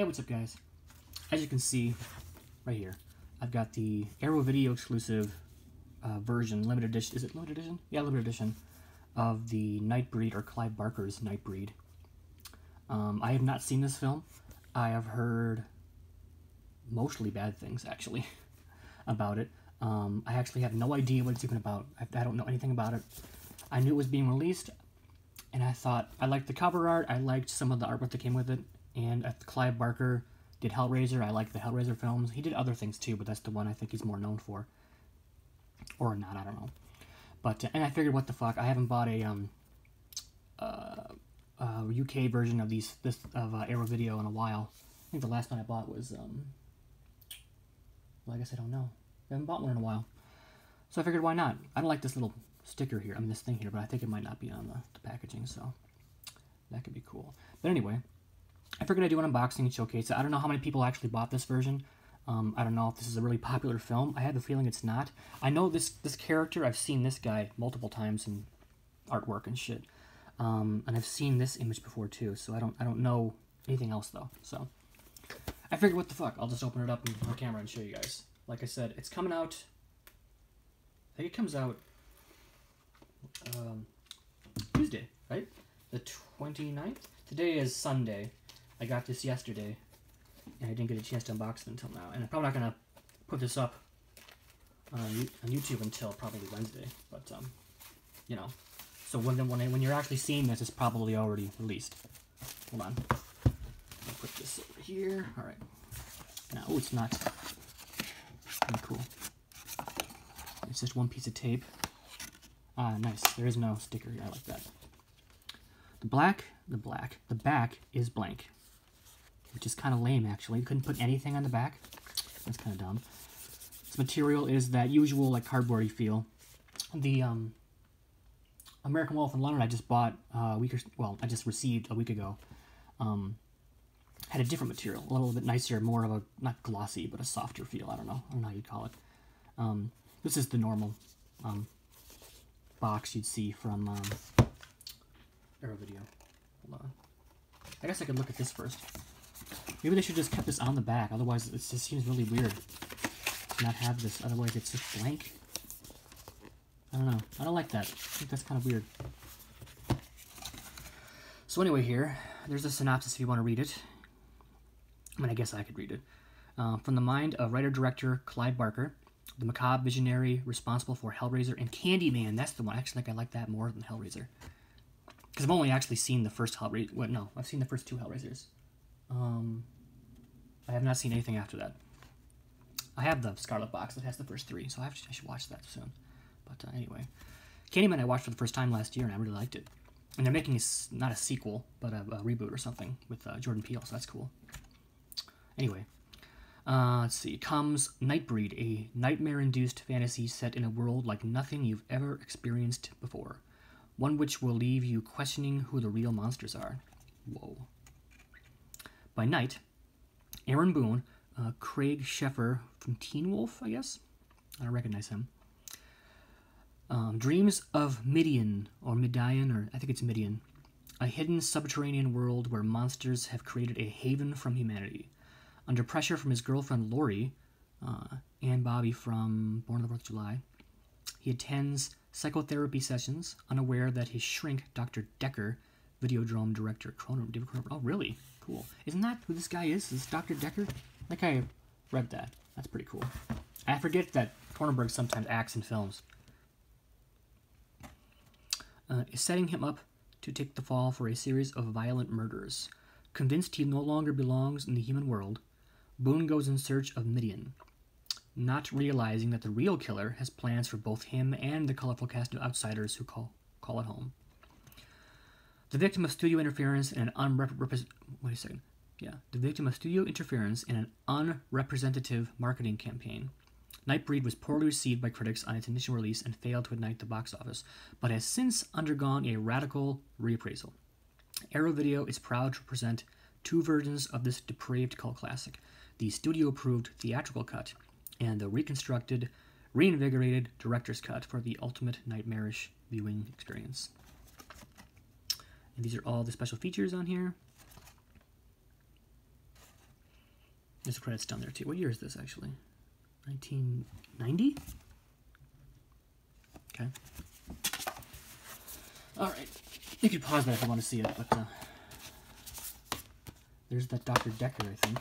Hey, what's up guys? As you can see right here, I've got the Arrow Video exclusive uh, version, limited edition, is it limited edition? Yeah, limited edition of the Nightbreed, or Clive Barker's Nightbreed. Um, I have not seen this film. I have heard mostly bad things, actually, about it. Um, I actually have no idea what it's even about. I, I don't know anything about it. I knew it was being released, and I thought, I liked the cover art, I liked some of the artwork that came with it, and Clive Barker did Hellraiser. I like the Hellraiser films. He did other things too, but that's the one I think he's more known for. Or not, I don't know. But, uh, and I figured, what the fuck, I haven't bought a, um, uh, uh, UK version of these, this, of uh, Arrow Video in a while. I think the last one I bought was, um, well, I guess I don't know. I haven't bought one in a while. So I figured, why not? I don't like this little sticker here, I mean this thing here, but I think it might not be on the, the packaging, so that could be cool. But anyway, I figured I'd do an unboxing and showcase it. I don't know how many people actually bought this version. Um, I don't know if this is a really popular film. I have a feeling it's not. I know this this character. I've seen this guy multiple times in artwork and shit, um, and I've seen this image before too. So I don't I don't know anything else though. So I figured, what the fuck? I'll just open it up on camera and show you guys. Like I said, it's coming out. I think it comes out um, Tuesday, right? The 29th? Today is Sunday. I got this yesterday, and I didn't get a chance to unbox it until now. And I'm probably not going to put this up on, on YouTube until probably Wednesday. But, um, you know. So when, when, when you're actually seeing this, it's probably already released. Hold on. I'll put this over here. All right. Now, oh, it's not. Pretty cool. It's just one piece of tape. Ah, nice. There is no sticker here. I like that. The black, the black, the back is blank, which is kind of lame, actually. Couldn't put anything on the back. That's kind of dumb. This material is that usual, like, cardboardy feel. The, um, American Wolf in London I just bought uh, a week or, well, I just received a week ago, um, had a different material, a little bit nicer, more of a, not glossy, but a softer feel. I don't know. I don't know how you'd call it. Um, this is the normal um, box you'd see from um, Arrow Video. Hold on. I guess I could look at this first. Maybe they should just kept this on the back. Otherwise, it just seems really weird to not have this. Otherwise, it's just blank. I don't know. I don't like that. I think that's kind of weird. So anyway, here, there's a synopsis if you want to read it. I mean, I guess I could read it. Uh, from the mind of writer-director Clive Barker, the macabre visionary responsible for Hellraiser and Candyman. That's the one. I actually think I like that more than Hellraiser. Because I've only actually seen the first Hellraiser. Well, no, I've seen the first two Hellraisers. Um, I have not seen anything after that. I have the Scarlet Box that has the first three, so I, to, I should watch that soon. But uh, anyway, Candyman I watched for the first time last year, and I really liked it. And they're making a, not a sequel, but a, a reboot or something with uh, Jordan Peele, so that's cool. Anyway, uh, let's see. Comes Nightbreed, a nightmare-induced fantasy set in a world like nothing you've ever experienced before. One which will leave you questioning who the real monsters are. Whoa. By night, Aaron Boone, uh, Craig Sheffer from Teen Wolf, I guess? I recognize him. Um, dreams of Midian, or Midian, or I think it's Midian, a hidden subterranean world where monsters have created a haven from humanity. Under pressure from his girlfriend Lori, uh, and Bobby from Born on the 4th of July, he attends psychotherapy sessions, unaware that his shrink, Dr. Decker, Videodrome director Cronenberg. Oh, really? Cool. Isn't that who this guy is? Is Dr. Decker? Like I read that. That's pretty cool. I forget that Cronenberg sometimes acts in films. Uh, is setting him up to take the fall for a series of violent murders. Convinced he no longer belongs in the human world, Boone goes in search of Midian, not realizing that the real killer has plans for both him and the colorful cast of outsiders who call, call it home. The victim of studio interference and an wait a second. Yeah, the victim of studio interference in an unrepresentative marketing campaign. Nightbreed was poorly received by critics on its initial release and failed to ignite the box office, but has since undergone a radical reappraisal. Arrow Video is proud to present two versions of this depraved cult classic the studio approved theatrical cut and the reconstructed, reinvigorated director's cut for the ultimate nightmarish viewing experience. And these are all the special features on here. There's credits down there too. What year is this actually? 1990? Okay. Alright. You could pause that if you want to see it, but uh, there's that Dr. Decker, I think.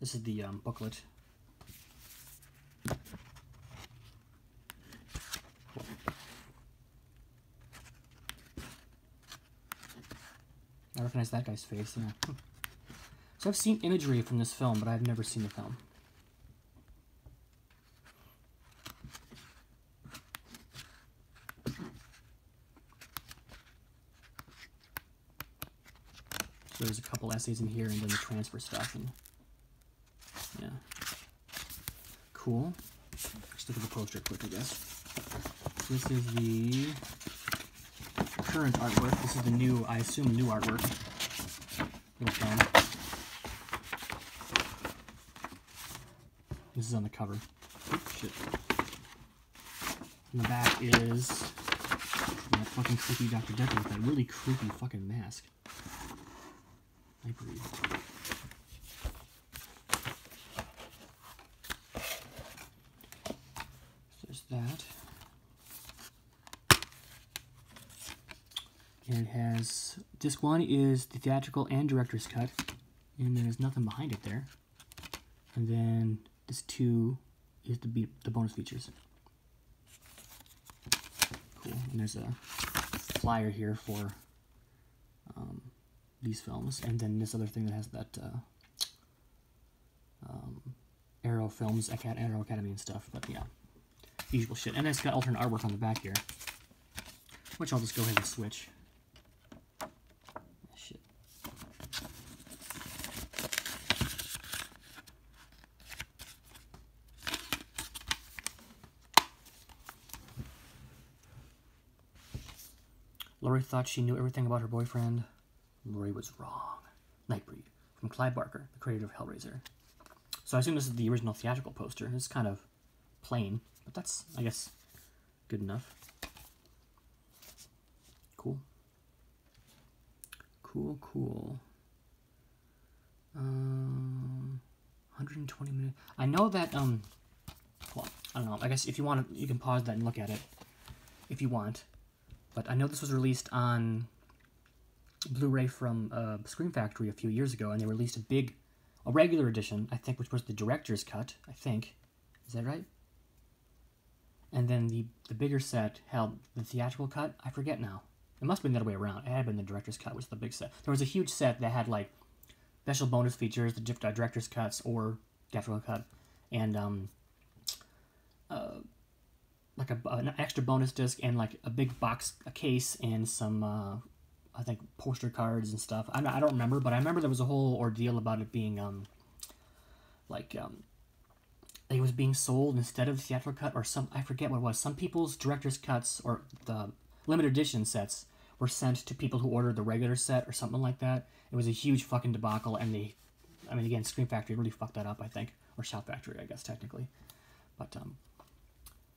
This is the um, booklet. I recognize that guy's face, yeah. Hmm. So I've seen imagery from this film, but I've never seen the film. So there's a couple essays in here and then the transfer stuff and yeah. Cool. Let's look at the poster quick, I guess. This is the current artwork. This is the new, I assume, new artwork. This is on the cover. Oops, shit. And the back is that fucking creepy Dr. Decker with that really creepy fucking mask. I breathe. So there's that. It has disc one is the theatrical and director's cut, and there's nothing behind it there. And then disc two is the be the bonus features. Cool. And there's a flyer here for um, these films, and then this other thing that has that uh, um, Arrow Films, Arrow Academy and stuff. But yeah, usual shit. And it's got alternate artwork on the back here, which I'll just go ahead and switch. Shit. Lori thought she knew everything about her boyfriend. Lori was wrong. Nightbreed, from Clive Barker, the creator of Hellraiser. So I assume this is the original theatrical poster. It's kind of plain, but that's, I guess, good enough. Cool. Cool, cool. Um, 120 minutes. I know that, um, well, I don't know. I guess if you want to, you can pause that and look at it if you want. But I know this was released on Blu-ray from uh, Scream Factory a few years ago, and they released a big, a regular edition, I think, which was the director's cut. I think, is that right? And then the the bigger set held the theatrical cut. I forget now. It must have been the other way around. It had been the director's cut, which was the big set. There was a huge set that had like special bonus features, the director's cuts or theatrical cut, and um, like a, an extra bonus disc and like a big box, a case, and some uh, I think poster cards and stuff. I, I don't remember, but I remember there was a whole ordeal about it being um like um it was being sold instead of theatrical cut or some I forget what it was. Some people's director's cuts or the limited edition sets were sent to people who ordered the regular set or something like that. It was a huge fucking debacle, and they, I mean, again, Scream Factory really fucked that up, I think, or Shout Factory, I guess technically, but um,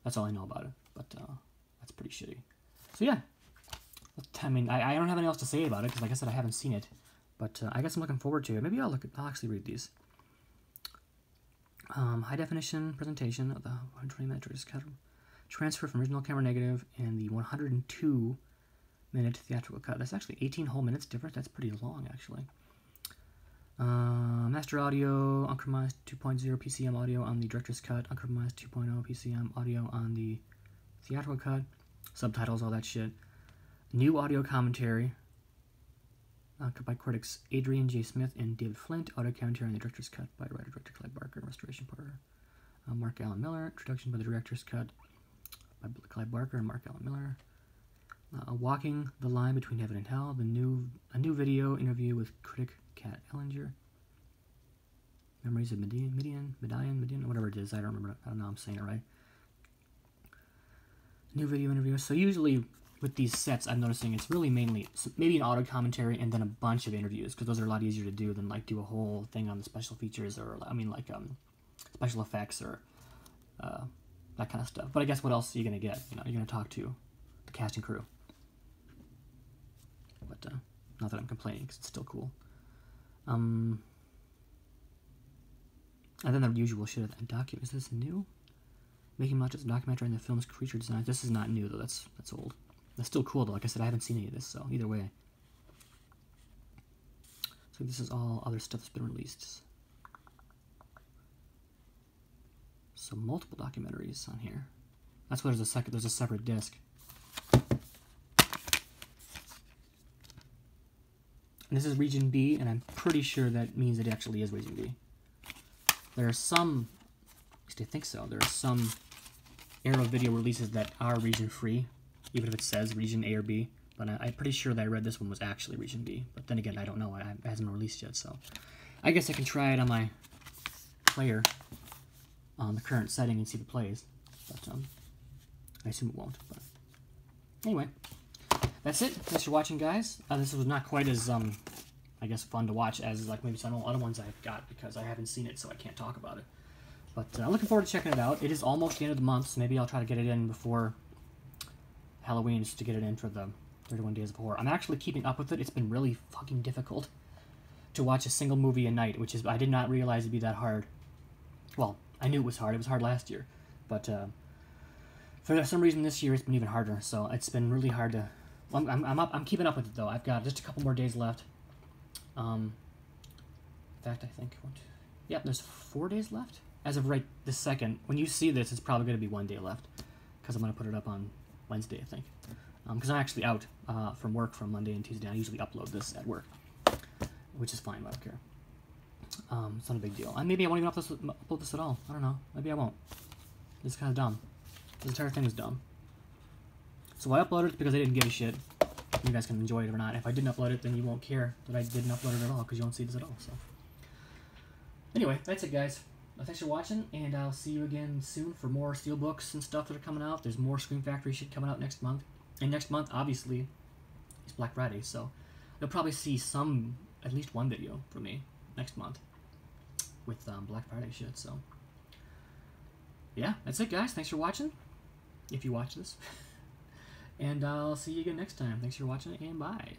that's all I know about it. But uh, that's pretty shitty. So yeah, I mean, I, I don't have anything else to say about it because, like I said, I haven't seen it. But uh, I guess I'm looking forward to it. Maybe I'll look. At, I'll actually read these. Um, high definition presentation of the 120 minute transfer from original camera negative and the 102 minute theatrical cut. That's actually 18 whole minutes different. That's pretty long, actually. Uh, master audio, uncompromised 2.0 PCM audio on the director's cut, uncompromised 2.0 PCM audio on the theatrical cut, subtitles, all that shit. New audio commentary uh, by critics Adrian J. Smith and David Flint. Audio commentary on the director's cut by writer-director Clive Barker, restoration partner uh, Mark Alan Miller. Introduction by the director's cut by Clive Barker and Mark Alan Miller. Uh, Walking the Line Between Heaven and Hell, the new a new video interview with critic Kat Ellinger. Memories of Midian, Midian, Midian, Midian, whatever it is. I don't remember. I don't know. I'm saying it right. New video interview. So usually with these sets, I'm noticing it's really mainly maybe an auto commentary and then a bunch of interviews because those are a lot easier to do than like do a whole thing on the special features or I mean like um special effects or uh, that kind of stuff. But I guess what else are you gonna get? You know, you're gonna talk to the casting crew. But uh, not that I'm complaining because it's still cool. Um, And then the usual shit that document. Is this new? Making much of the documentary and the film's creature design. This is not new though. That's that's old. That's still cool though. Like I said, I haven't seen any of this, so either way. So this is all other stuff that's been released. So multiple documentaries on here. That's why there's a second. There's a separate disc. And this is Region B, and I'm pretty sure that means it actually is Region B. There are some, at least I think so, there are some Arrow video releases that are region free, even if it says region A or B. But I, am pretty sure that I read this one was actually region B. But then again, I don't know. It hasn't been released yet, so I guess I can try it on my player on the current setting and see if it plays. But um, I assume it won't. But anyway, that's it. Thanks for watching, guys. Uh, this was not quite as um, I guess fun to watch as like maybe some other ones I've got because I haven't seen it, so I can't talk about it. But uh, I'm looking forward to checking it out. It is almost the end of the month, so maybe I'll try to get it in before Halloween just to get it in for the 31 Days of Horror. I'm actually keeping up with it. It's been really fucking difficult to watch a single movie a night, which is I did not realize it'd be that hard. Well, I knew it was hard. It was hard last year, but uh, for some reason this year it's been even harder. So it's been really hard to. Well, I'm, I'm up. I'm keeping up with it though. I've got just a couple more days left. Um, in fact, I think. What, yep, there's four days left as of right this second, when you see this, it's probably going to be one day left because I'm going to put it up on Wednesday, I think. Because um, I'm actually out uh, from work from Monday and Tuesday. I usually upload this at work, which is fine. I don't care. Um, it's not a big deal. And maybe I won't even upload this, upload this at all. I don't know. Maybe I won't. It's kind of dumb. This entire thing is dumb. So I uploaded it because I didn't give a shit. You guys can enjoy it or not. If I didn't upload it, then you won't care that I didn't upload it at all because you won't see this at all. So anyway, that's it, guys. Well, thanks for watching, and I'll see you again soon for more steelbooks and stuff that are coming out. There's more Scream Factory shit coming out next month. And next month, obviously, is Black Friday, so you'll probably see some, at least one video from me next month with um, Black Friday shit, so. Yeah, that's it, guys. Thanks for watching, if you watch this. and I'll see you again next time. Thanks for watching, and bye.